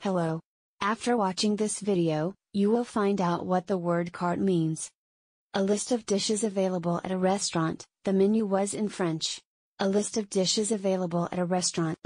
Hello. After watching this video, you will find out what the word "carte" means. A list of dishes available at a restaurant, the menu was in French. A list of dishes available at a restaurant.